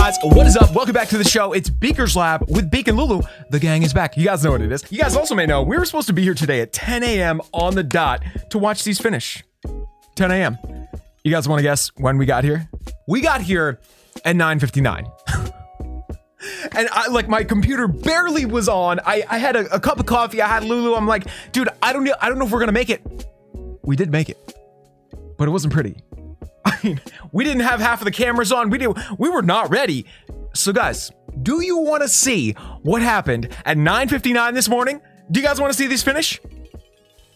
guys, what is up? Welcome back to the show. It's Beaker's Lab with Beak and Lulu. The gang is back. You guys know what it is. You guys also may know we were supposed to be here today at 10 a.m. on the dot to watch these finish. 10 a.m. You guys want to guess when we got here? We got here at 9:59. and I like my computer barely was on. I, I had a, a cup of coffee. I had Lulu. I'm like, dude, I don't know. I don't know if we're gonna make it. We did make it, but it wasn't pretty. I mean, we didn't have half of the cameras on. We did. We were not ready. So, guys, do you want to see what happened at 9:59 this morning? Do you guys want to see these finish?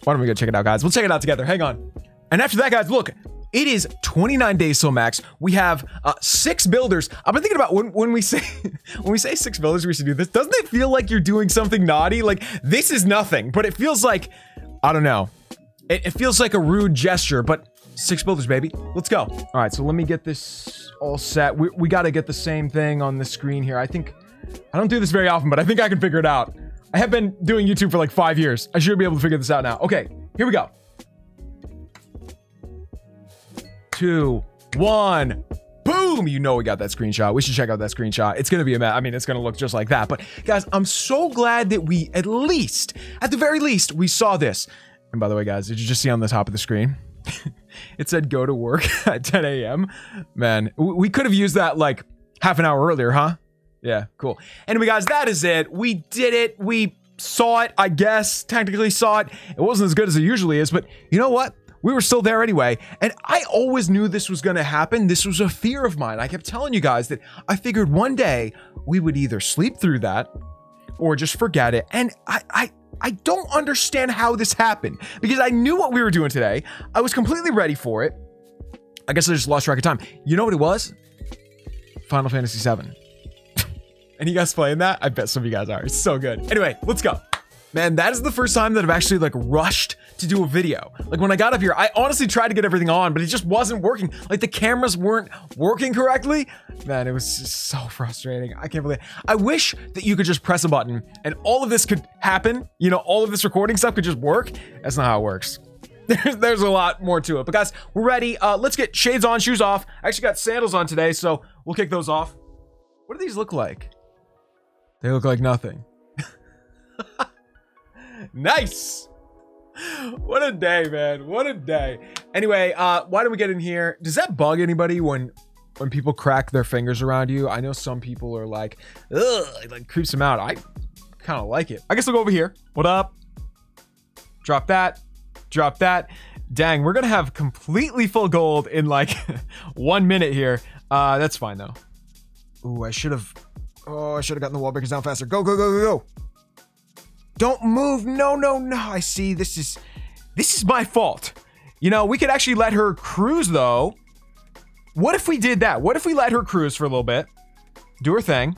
Why don't we go check it out, guys? We'll check it out together. Hang on. And after that, guys, look, it is 29 days till max. We have uh, six builders. I've been thinking about when, when we say when we say six builders, we should do this. Doesn't it feel like you're doing something naughty? Like this is nothing, but it feels like I don't know. It, it feels like a rude gesture, but six builders, baby. Let's go. All right, so let me get this all set. We, we got to get the same thing on the screen here. I think I don't do this very often, but I think I can figure it out. I have been doing YouTube for like five years. I should be able to figure this out now. Okay, here we go. two, one. Boom! You know we got that screenshot. We should check out that screenshot. It's gonna be a mess. I mean, it's gonna look just like that. But guys, I'm so glad that we at least, at the very least, we saw this. And by the way, guys, did you just see on the top of the screen? it said go to work at 10 a.m. Man, we could have used that like half an hour earlier, huh? Yeah, cool. Anyway, guys, that is it. We did it. We saw it, I guess. Technically saw it. It wasn't as good as it usually is, but you know what? we were still there anyway. And I always knew this was going to happen. This was a fear of mine. I kept telling you guys that I figured one day we would either sleep through that or just forget it. And I, I, I don't understand how this happened because I knew what we were doing today. I was completely ready for it. I guess I just lost track of time. You know what it was? Final Fantasy VII. and you guys playing that? I bet some of you guys are. It's so good. Anyway, let's go. Man, that is the first time that I've actually like rushed to do a video. Like when I got up here, I honestly tried to get everything on, but it just wasn't working. Like the cameras weren't working correctly. Man, it was so frustrating. I can't believe it. I wish that you could just press a button and all of this could happen. You know, all of this recording stuff could just work. That's not how it works. There's, there's a lot more to it. But guys, we're ready. Uh, let's get shades on, shoes off. I actually got sandals on today, so we'll kick those off. What do these look like? They look like nothing. nice. What a day, man. What a day. Anyway, uh, why don't we get in here? Does that bug anybody when when people crack their fingers around you? I know some people are like, ugh, it like creeps them out. I kind of like it. I guess I'll go over here. What up? Drop that. Drop that. Dang, we're gonna have completely full gold in like one minute here. Uh, that's fine though. Ooh, I should have. Oh, I should have gotten the wall breakers down faster. Go, go, go, go, go. Don't move. No, no, no. I see. This is this is my fault. You know, we could actually let her cruise though. What if we did that? What if we let her cruise for a little bit? Do her thing.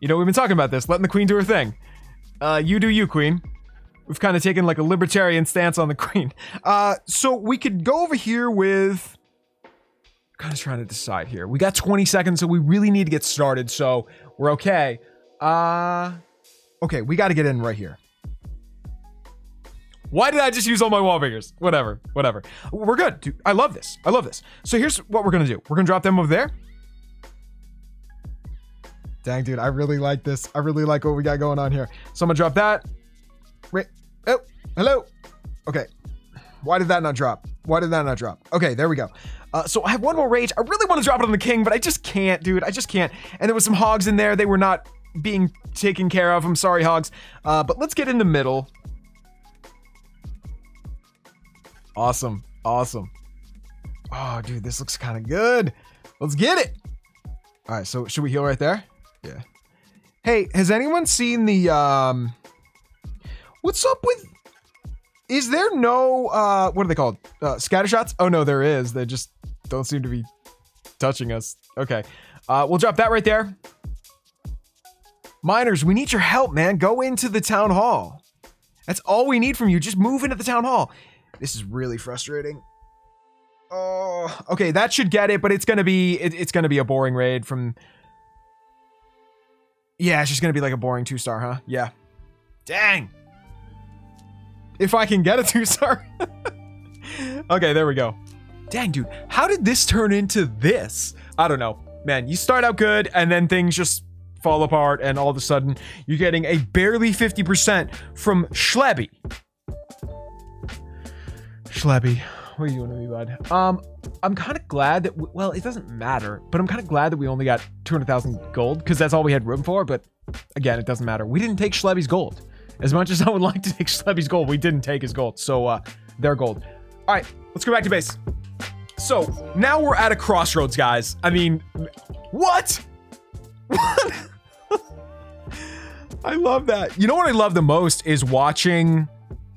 You know, we've been talking about this, letting the queen do her thing. Uh, you do you, queen. We've kind of taken like a libertarian stance on the queen. Uh, so we could go over here with kind of trying to decide here. We got 20 seconds, so we really need to get started. So we're okay. Uh, Okay, we got to get in right here. Why did I just use all my wall figures? Whatever, whatever. We're good. Dude, I love this. I love this. So here's what we're going to do. We're going to drop them over there. Dang, dude, I really like this. I really like what we got going on here. So I'm to drop that. Wait. Oh, hello. Okay. Why did that not drop? Why did that not drop? Okay, there we go. Uh, so I have one more rage. I really want to drop it on the king, but I just can't, dude. I just can't. And there was some hogs in there. They were not being taken care of. I'm sorry, Hogs. Uh, but let's get in the middle. Awesome. Awesome. Oh, dude, this looks kind of good. Let's get it. All right, so should we heal right there? Yeah. Hey, has anyone seen the, um... What's up with... Is there no, uh, what are they called? Uh, scatter shots? Oh, no, there is. They just don't seem to be touching us. Okay. Uh, we'll drop that right there. Miners, we need your help, man. Go into the town hall. That's all we need from you. Just move into the town hall. This is really frustrating. Oh, okay, that should get it, but it's gonna be it, it's gonna be a boring raid from. Yeah, it's just gonna be like a boring two star, huh? Yeah. Dang. If I can get a two star. okay, there we go. Dang, dude, how did this turn into this? I don't know. man, you start out good and then things just fall apart, and all of a sudden you're getting a barely 50% from Schlebby. Schlebby, what are you doing to me, bud? Um, I'm kind of glad that, well, it doesn't matter, but I'm kind of glad that we only got 200,000 gold because that's all we had room for. But again, it doesn't matter. We didn't take Schlebby's gold. As much as I would like to take Schlebby's gold, we didn't take his gold. So, uh, their gold. All right, let's go back to base. So now we're at a crossroads, guys. I mean, what? What? I love that. You know what I love the most is watching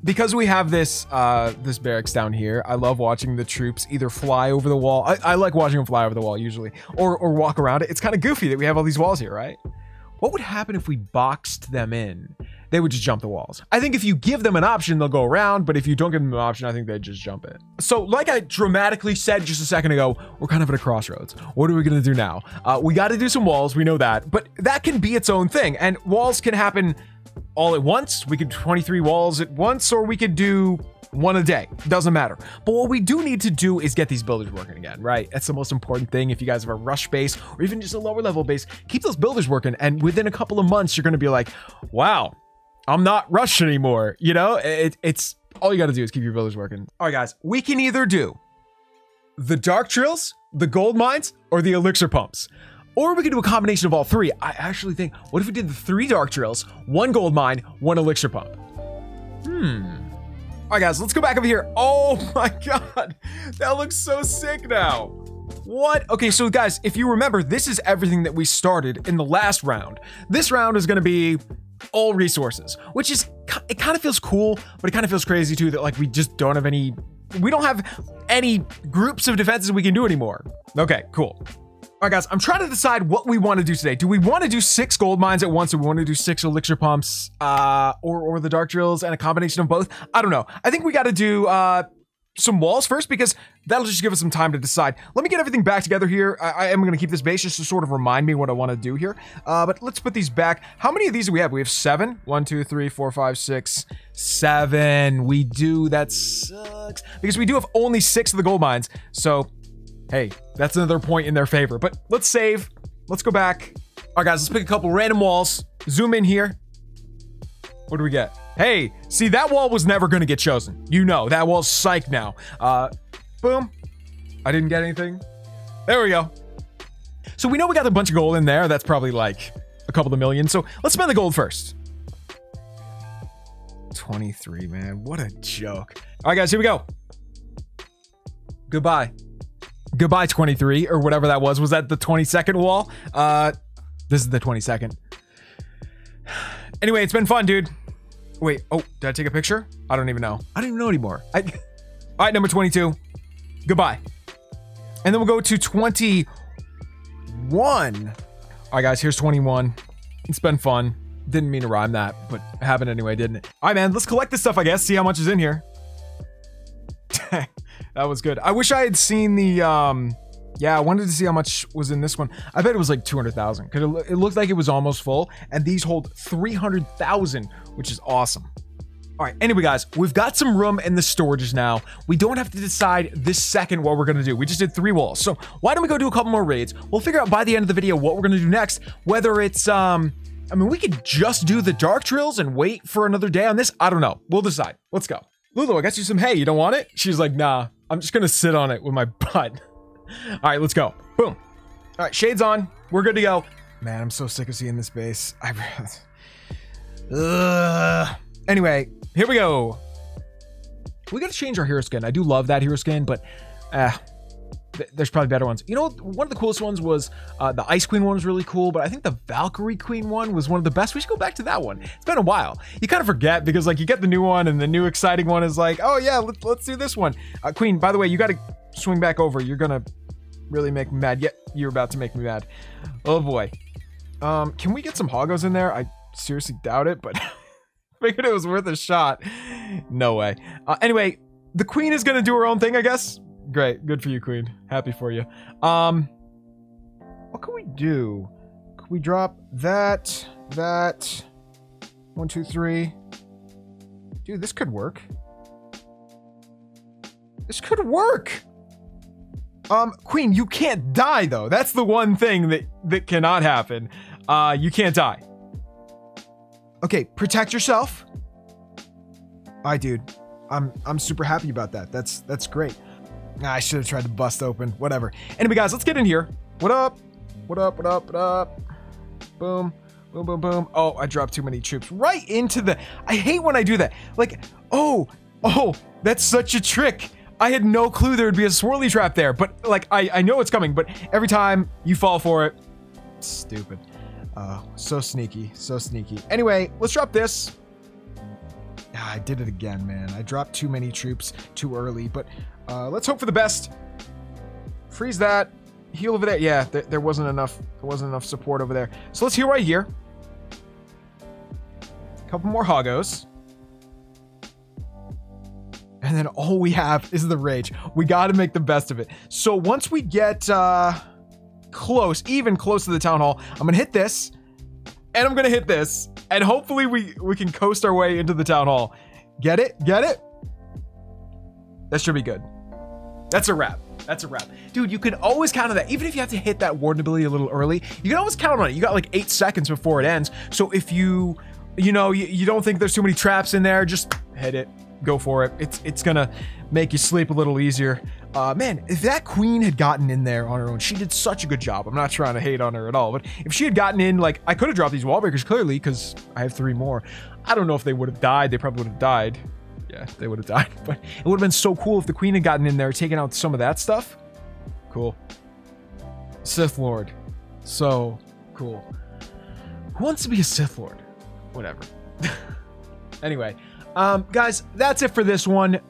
because we have this uh this barracks down here. I love watching the troops either fly over the wall. I, I like watching them fly over the wall usually, or or walk around it. It's kind of goofy that we have all these walls here, right? What would happen if we boxed them in? They would just jump the walls. I think if you give them an option, they'll go around, but if you don't give them an option, I think they'd just jump it. So, like I dramatically said just a second ago, we're kind of at a crossroads. What are we gonna do now? Uh, we got to do some walls. We know that, but that can be its own thing, and walls can happen all at once. We could 23 walls at once, or we could do one a day. Doesn't matter. But what we do need to do is get these builders working again, right? That's the most important thing. If you guys have a rush base or even just a lower level base, keep those builders working. And within a couple of months, you're going to be like, wow, I'm not rushed anymore. You know, it, it's all you got to do is keep your builders working. All right, guys, we can either do the dark drills, the gold mines, or the elixir pumps. Or we could do a combination of all three. I actually think, what if we did the three dark drills, one gold mine, one elixir pump? Hmm. All right, guys, let's go back over here. Oh my God, that looks so sick now. What? Okay, so guys, if you remember, this is everything that we started in the last round. This round is gonna be all resources, which is, it kind of feels cool, but it kind of feels crazy too that like we just don't have any, we don't have any groups of defenses we can do anymore. Okay, cool. All right, guys, I'm trying to decide what we want to do today. Do we want to do six gold mines at once? Do we want to do six elixir pumps uh, or, or the dark drills and a combination of both? I don't know. I think we got to do uh, some walls first because that'll just give us some time to decide. Let me get everything back together here. I, I am going to keep this base just to sort of remind me what I want to do here. Uh, but let's put these back. How many of these do we have? We have seven. One, two, three, four, five, six, seven. We do. That sucks. Because we do have only six of the gold mines. So hey, that's another point in their favor. But let's save. Let's go back. All right, guys, let's pick a couple random walls. Zoom in here. What do we get? Hey, see, that wall was never going to get chosen. You know, that wall's psych now. Uh, boom. I didn't get anything. There we go. So we know we got a bunch of gold in there. That's probably like a couple of million. So let's spend the gold first. 23, man. What a joke. All right, guys, here we go. Goodbye. Goodbye 23 or whatever that was. Was that the 22nd wall? Uh, this is the 22nd. Anyway, it's been fun, dude. Wait, oh, did I take a picture? I don't even know. I don't even know anymore. I, all right, number 22. Goodbye. And then we'll go to 21. All right, guys, here's 21. It's been fun. Didn't mean to rhyme that, but happened anyway, didn't it? All right, man, let's collect this stuff, I guess. See how much is in here. that was good. I wish I had seen the, um, yeah, I wanted to see how much was in this one. I bet it was like 200,000 because it, it looked like it was almost full. And these hold 300,000, which is awesome. All right, anyway, guys, we've got some room in the storages now. We don't have to decide this second what we're gonna do. We just did three walls. So why don't we go do a couple more raids? We'll figure out by the end of the video what we're gonna do next, whether it's, um, I mean, we could just do the dark drills and wait for another day on this. I don't know. We'll decide. Let's go. Lulu, I got you some hay. You don't want it? She's like, nah, I'm just gonna sit on it with my butt. All right, let's go. Boom. All right, shades on. We're good to go. Man, I'm so sick of seeing this base. I. Ugh. Anyway, here we go. We gotta change our hero skin. I do love that hero skin, but uh, th there's probably better ones. You know, one of the coolest ones was uh, the Ice Queen one was really cool, but I think the Valkyrie Queen one was one of the best. We should go back to that one. It's been a while. You kind of forget because like you get the new one and the new exciting one is like, oh yeah, let's, let's do this one. Uh, Queen, by the way, you gotta swing back over. You're gonna really make me mad. Yet you're about to make me mad. Oh boy. Um, can we get some hoggos in there? I seriously doubt it, but figured it was worth a shot. No way. Uh, anyway, the queen is gonna do her own thing, I guess. Great, good for you, queen. Happy for you. Um, what can we do? Could we drop that, that, one, two, three? Dude, this could work. This could work. Um, Queen, you can't die though. That's the one thing that that cannot happen. Uh, you can't die. Okay, protect yourself. Bye, dude. I'm I'm super happy about that. That's that's great. I should have tried to bust open. Whatever. Anyway, guys, let's get in here. What up? What up? What up? What up? Boom. Boom, boom, boom. Oh, I dropped too many troops right into the. I hate when I do that. Like, oh, oh, that's such a trick. I had no clue there would be a swirly trap there, but like, I, I know it's coming, but every time you fall for it, stupid. Uh, so sneaky, so sneaky. Anyway, let's drop this. Ah, I did it again, man. I dropped too many troops too early, but uh, let's hope for the best. Freeze that. Heal over there. Yeah, th there wasn't enough. There wasn't enough support over there. So let's heal right here. Couple more hoggos. And then all we have is the rage. We got to make the best of it. So once we get uh, close, even close to the town hall, I'm gonna hit this, and I'm gonna hit this, and hopefully we we can coast our way into the town hall. Get it? Get it? That should be good. That's a wrap. That's a wrap. Dude, you can always count on that. Even if you have to hit that warden ability a little early, you can always count on it. You got like eight seconds before it ends. So if you, you know, you, you don't think there's too many traps in there, just hit it go for it. It's it's gonna make you sleep a little easier. Uh, man, if that queen had gotten in there on her own, she did such a good job. I'm not trying to hate on her at all, but if she had gotten in, like, I could have dropped these wall breakers clearly because I have three more. I don't know if they would have died. They probably would have died. Yeah, they would have died, but it would have been so cool if the queen had gotten in there, taken out some of that stuff. Cool. Sith Lord. So cool. Who wants to be a Sith Lord? Whatever. anyway, um, guys, that's it for this one.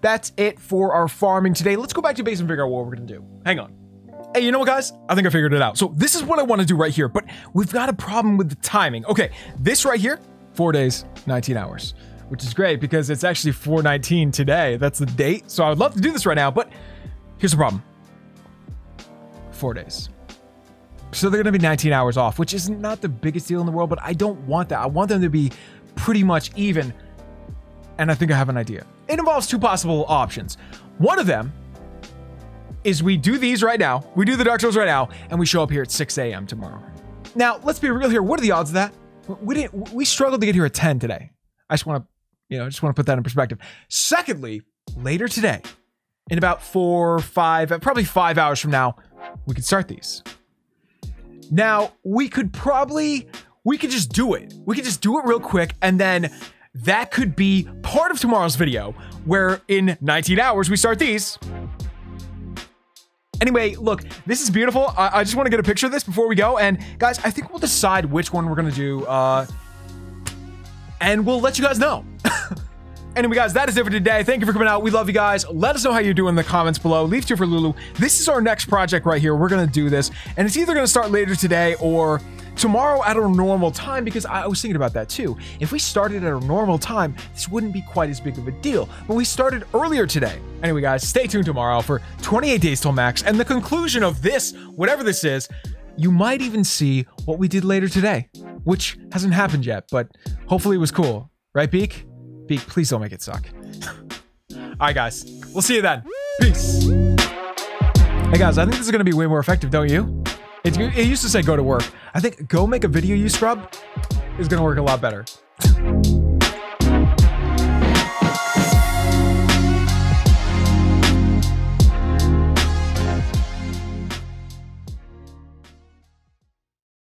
That's it for our farming today. Let's go back to base and figure out what we're gonna do. Hang on. Hey, you know what, guys? I think I figured it out. So this is what I want to do right here, but we've got a problem with the timing. Okay, this right here, four days, 19 hours, which is great because it's actually 419 today. That's the date. So I would love to do this right now, but here's the problem. Four days. So they're going to be 19 hours off, which is not the biggest deal in the world, but I don't want that. I want them to be pretty much even and I think I have an idea. It involves two possible options. One of them is we do these right now, we do the Dark Souls right now, and we show up here at 6 a.m. tomorrow. Now, let's be real here. What are the odds of that? We didn't. We struggled to get here at 10 today. I just want to, you know, I just want to put that in perspective. Secondly, later today, in about four, five, probably five hours from now, we could start these. Now, we could probably, we could just do it. We could just do it real quick, and then that could be part of tomorrow's video, where in 19 hours we start these. Anyway, look, this is beautiful. I, I just want to get a picture of this before we go. And guys, I think we'll decide which one we're going to do. Uh, and we'll let you guys know. Anyway, guys, that is it for today. Thank you for coming out. We love you guys. Let us know how you're doing in the comments below. Leave two for Lulu. This is our next project right here. We're going to do this. And it's either going to start later today or tomorrow at our normal time because I was thinking about that too. If we started at our normal time, this wouldn't be quite as big of a deal. But we started earlier today. Anyway, guys, stay tuned tomorrow for 28 days till max and the conclusion of this, whatever this is. You might even see what we did later today, which hasn't happened yet, but hopefully it was cool. Right, Beak? Beak, please don't make it suck. All right, guys. We'll see you then. Peace. Hey, guys, I think this is going to be way more effective, don't you? It, it used to say go to work. I think go make a video you scrub is going to work a lot better.